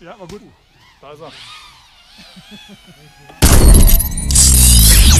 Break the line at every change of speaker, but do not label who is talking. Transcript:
Ja, war gut. Da ist er.